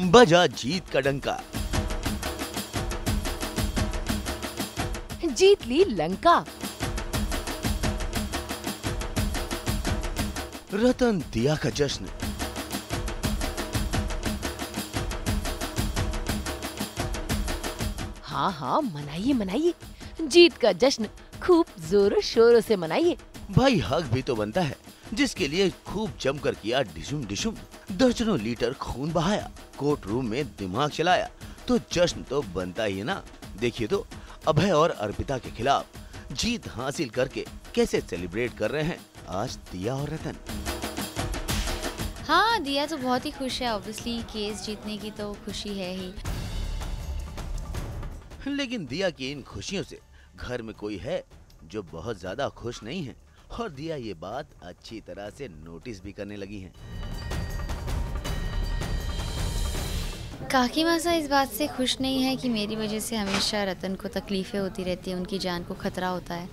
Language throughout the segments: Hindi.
बजा जीत का डंका। जीत ली लंका। रतन दिया का जश्न। हाँ हाँ मनाइए मनाइए। जीत का जश्न खूब जोरों शोरों से मनाइए। भाई हक भी तो बनता है जिसके लिए खूब जमकर किया डिशुम डिशुम। दर्जनों लीटर खून बहाया। कोर्ट रूम में दिमाग चलाया। तो जश्न तो बनता ही है ना। देखिए तो अभय और अर्पिता के खिलाफ जीत हासिल करके कैसे सेलिब्रेट कर रहे हैं आज दिया और रतन। हाँ दिया तो बहुत ही खुश है। ऑब्वियसली केस जीतने की तो खुशी है ही। लेकिन दिया की इन खुशियों से घर में कोई है जो बहुत ज़्यादा खुश नहीं है। और दिया ये बात अच्छी तरह से नोटिस भी करने लगी हैं। काकी मासा इस बात से खुश नहीं है कि मेरी वजह से हमेशा रतन को तकलीफ़ें होती रहती हैं उनकी जान को खतरा होता है।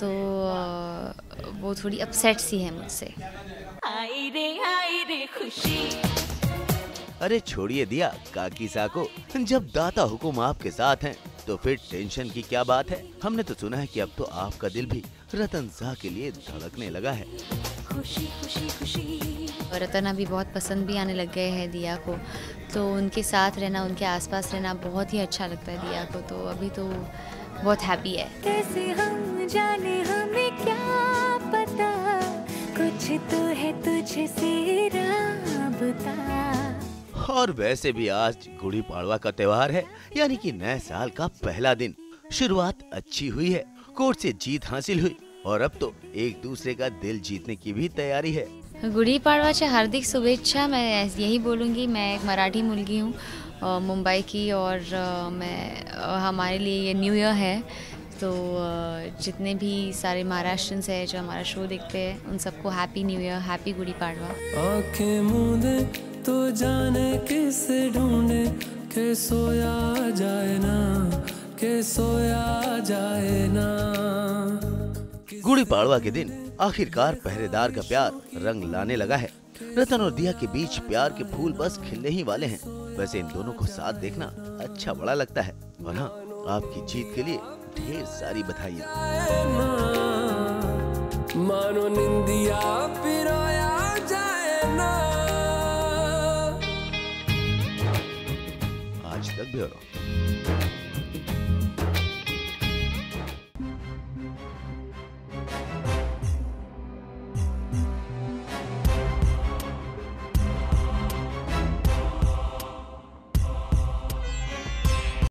तो वो थोड़ी अपसेट सी है मुझसे। अरे छोड़िए दिया काकी सा को। जब दाता हुकुम आपके साथ हैं तो फिर टेंशन की क्या बात है? हमने तो सुना है कि अब तो आपका दिल भी रतन शाह के लिए धड़कने लगा है। खुशी खुशी खुशी। रतन अभी बहुत पसंद भी आने लग गए हैं दिया को। तो उनके साथ रहना उनके आसपास रहना बहुत ही अच्छा लगता है दिया को तो अभी तो बहुत हैप्पी है। कैसे हम जाने हमें क्या पता? कुछ तो है तुझसे राबता। और वैसे भी आज गुड़ी पाड़वा का त्योहार है यानी कि नए साल का पहला दिन। शुरुआत अच्छी हुई है कोर्ट से जीत हासिल हुई और अब तो एक दूसरे का दिल जीतने की भी तैयारी है। गुड़ी पाड़वा पाड़वाच्या हार्दिक शुभेच्छा। मैं यही बोलूँगी मैं एक मराठी मुलगी हूँ मुंबई की और मैं हमारे लिए ये न्यू ईयर है। तो जितने भी सारे महाराष्ट्रंस हैं जो हमारा शो देखते हैं उन सबको happy new year happy Gudi Padwa. आँखें मूंदे तो जाने किस ढूंढे के सोया जाए ना के सोया जाए ना। गुड़ी पाड़वा के दिन आखिरकार पहरेदार का प्यार रंग लाने लगा है। रतन और दिया के बीच प्यार के फूल बस खिलने ही वाले हैं। वैसे इन दोनों को साथ देखना अच्छा बड़ा लगता है। और हाँ आपकी जीत के लिए ढेर सारी बधाइयाँ। मानो निंदिया पिरोया जाए ना। आज तक ब्यूरो।